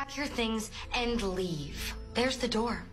pack your things and leave. There's the door.